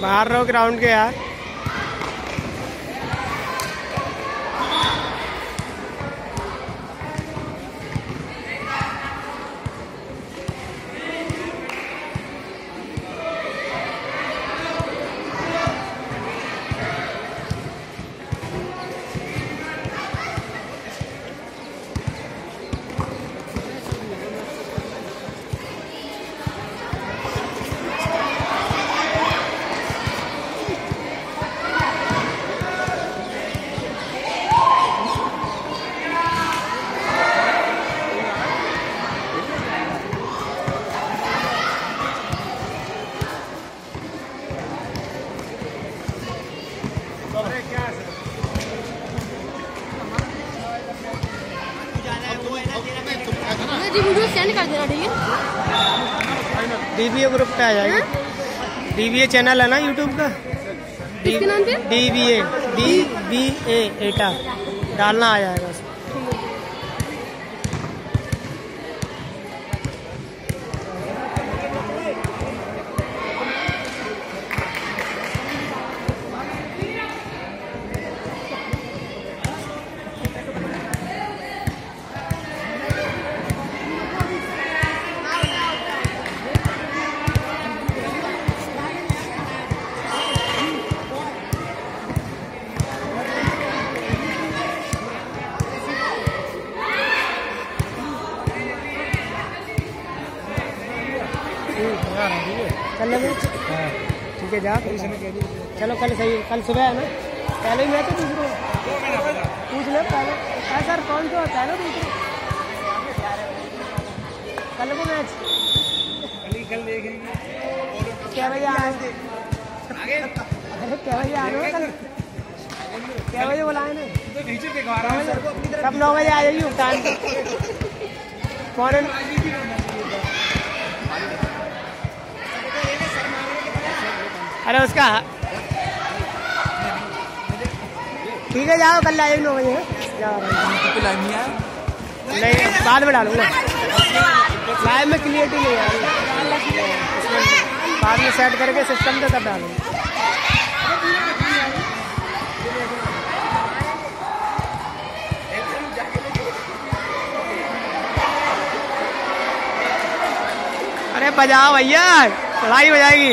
बाहर रहो ग्राउंड के यार। जी वीडियो सेंड कर देना ठीक है। डीबीए ग्रुप पे आ जाएगा। डीबीए चैनल है ना यूट्यूब का? डीबीए डी बी ए एटा। डालना आ जाएगा। चल ले ठीक है जा। चलो कल सही है कल सुबह है ना? पहले ही मैच है दूसरे। पूछ लो पहले है सर कौन सा? होता है ना दूसरे। कल को मैच। कल देखेंगे। क्या रहे अरे क्या बजे आ रहे हो? कल क्या बजे बुलाए ना तो रहा हूँ कब नौ बजे आ जाइए टाइम कौन अरे उसका ठीक है, जाओ, कल आइए नौ बजे नहीं, बाद में डालूँगा। लाइव में क्लियरिटी नहीं आ रही। बाद में सेट करके सिस्टम पे तब डालूँगा। अरे बजाओ भैया पढ़ाई हो जाएगी।